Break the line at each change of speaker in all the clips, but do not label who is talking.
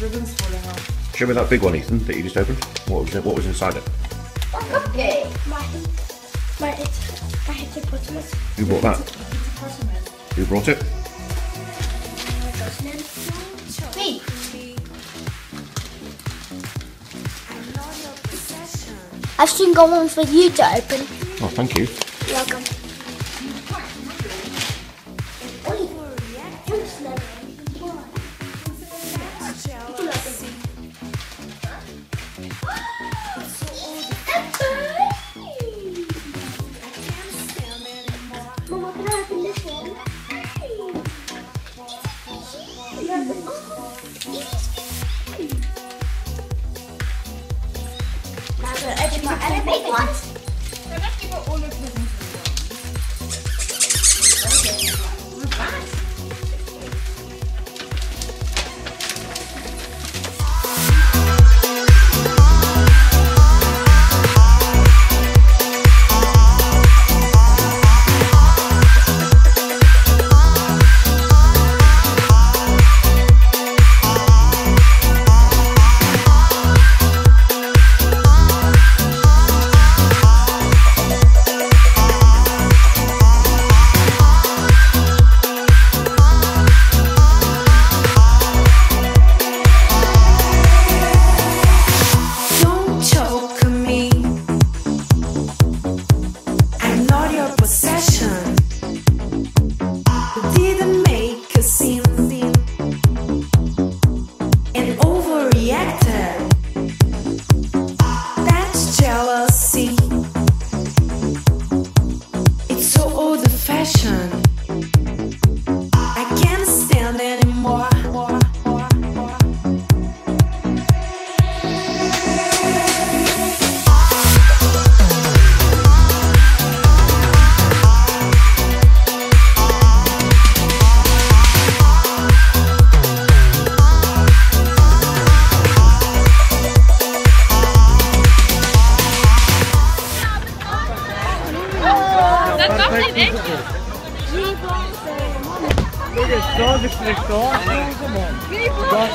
Oops, ribbons falling off.
Show me that big one, Ethan, that you just opened. What was it? What was inside it?
A cupcake. My, my, my hippopotamus.
Who brought that? Who brought it?
Me. I've still got one for you to open.
Oh, thank you.
You're welcome.
Deze man. Wat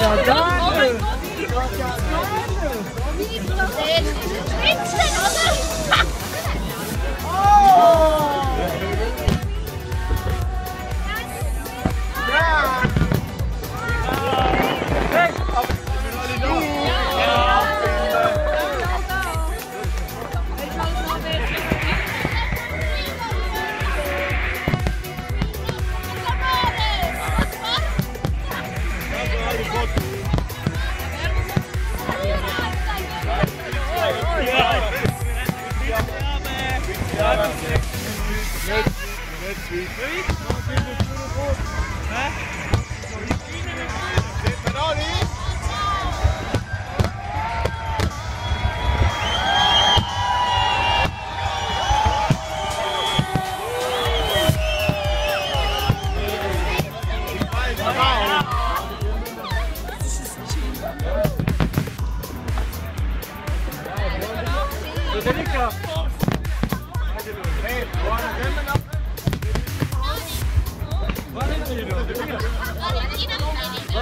dat daar nu?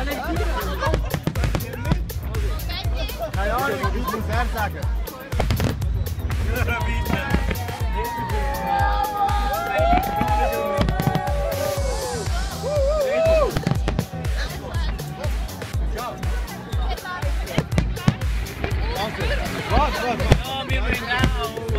Keine een ich muss her sagen. Wat? Wat? Ja,
meer benauwd.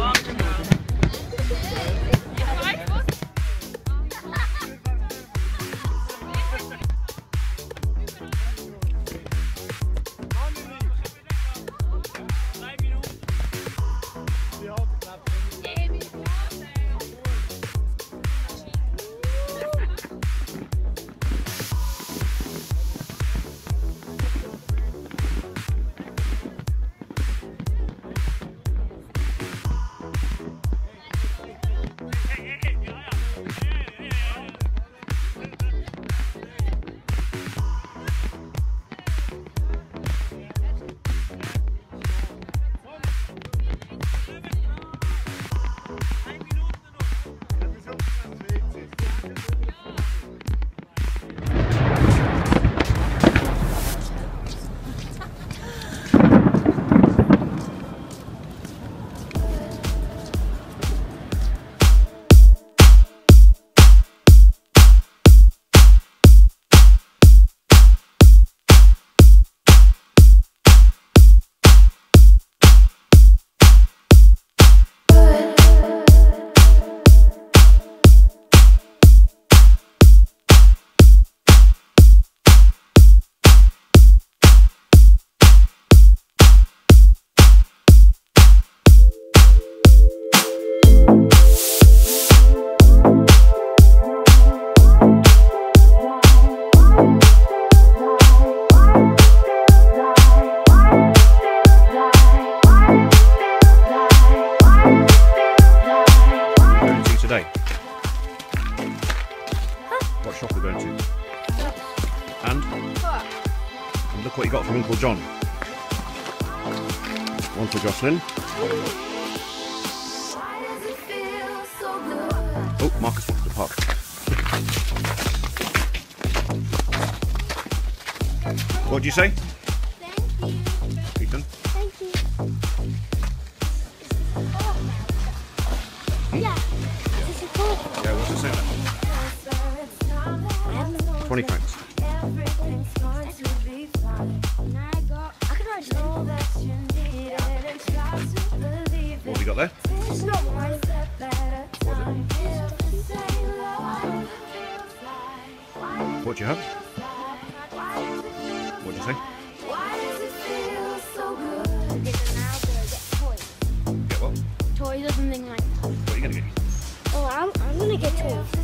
John. One for Jocelyn. Oh, Marcus wants to park. What do you say,
Thank you.
Ethan?
Thank you. Yeah. This is cool.
Yeah, what's it?
I
20 francs. Got there?
It's not mine.
What do you have? What do you say? Get what?
Toys or something like that.
What are you going to get?
Oh, I'm, I'm gonna get toys.